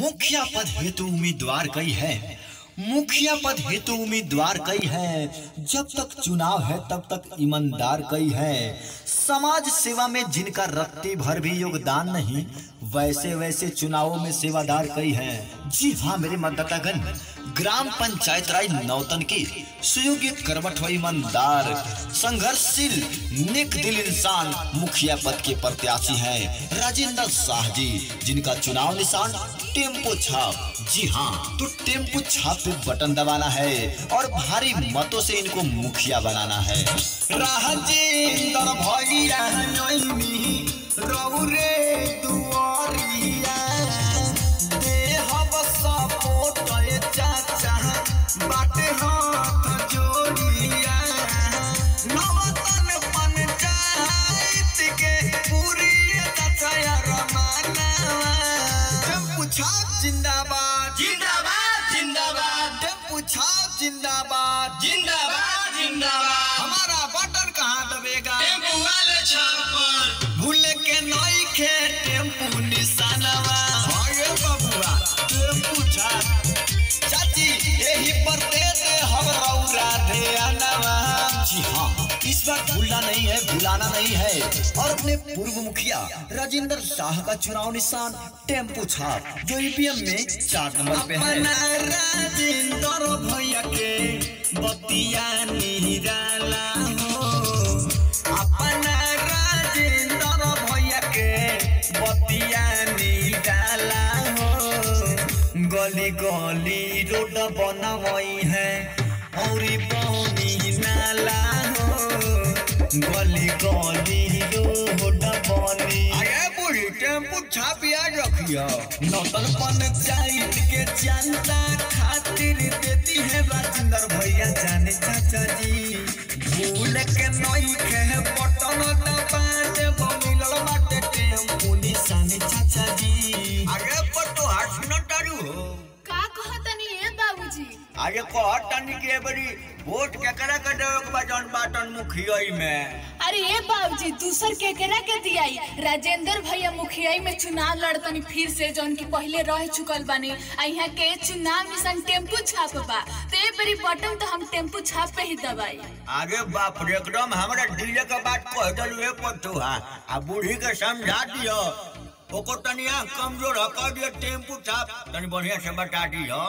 मुखिया पद हेतु उम्मीदवार कई है। मुखिया पद हेतु उम्मीदवार कई है। जब तक चुनाव है, तब तक ईमानदार कई है। समाज सेवा में जिनका रत्ती भर भी योगदान नहीं, वैसे वैसे चुनावों में सेवादार कई है। जी हाँ मेरे मतदातागण ग्राम पंचायत राज नौतन की सुयोग्य करवट ईमानदार संघर्षशील नेक दिल इंसान मुखिया पद के प्रत्याशी हैं। राजेंद्र शाह जी, जिनका चुनाव निशान टेंपो छाप। जी हाँ तो टेंपो छाप पे बटन दबाना है और भारी मतों से इनको मुखिया बनाना है। बाटे भैया जिंदाबाद जिंदाबाद। जिंदाबाद जिंदाबाद। हमारा बटन कहाँ दबेगा? टेंपू वाले छापर भूल के नई खे टेंपू निशानवा। आगे बबुआ टेंपू छाप चाची यही पर दे दे हम रौरा दे अनवा जी हाँ। इस बार भूलना नहीं है भुलाना नहीं है। और अपने पूर्व मुखिया राजेंद्र शाह का चुनाव निशान टेंपू छाप, जो ईवीएम में चार नंबर पे है। राजेंद्र भैया के बतिया निराला अपना गली गली रोड बनवई है, और बनी टेंपू छापिया रखियो। नौतन पंचायत के जनता खातिर देती है राजेंद्र भैया जाने चाचा जी। भूल के नहीं के बटन दबा दे मिलल बाटे टेंपू। आगे कहत तनी के बड़ी वोट केकरा के देवे के बा जौन बाटन मुखियाई में। अरे ए बाबूजी दूसर केकरा के दियाई। राजेंद्र भैया मुखियाई में चुनाव लड़तनी फिर से जौन की पहले रह चुकल बानी। आ यहाँ के चुनाव निशान टेंपू छाप बा। तो ए बड़ी बटन तो हम टेंपू छाप पे ही दबाई। आगे बाप रे एकदम हमरा डीले के बात कह दलु ए पटुहा। आ बूढ़ी के समझा दियो। ओको तनिया कमज़ोर ह कह दियो टेंपू छाप। तनी बढ़िया से बता दियो।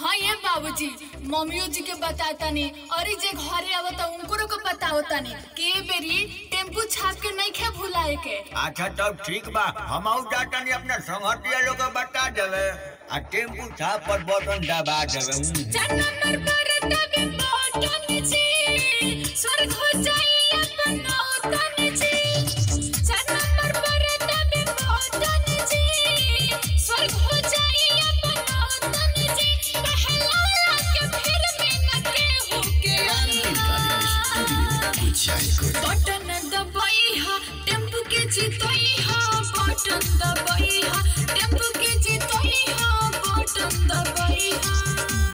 हाँ ये बाबूजी। मम्मियों जी के बतातानी और ई जे घरे आवता उनको को होता नहीं। के बेरी टेंपू छाप के नहीं खे भुलाए के? अच्छा तब ठीक बा। हम आउ नहीं अपने संगतिया लोग बता देवे। आ टेंपू छाप पर बटन दबा देवे। चार नंबर पर दबे बटन जी बटन दबाई हा टेंपू के जीतोई हा बटन दबाई हा टेंपू के जीतोई हा बटन दबाई हा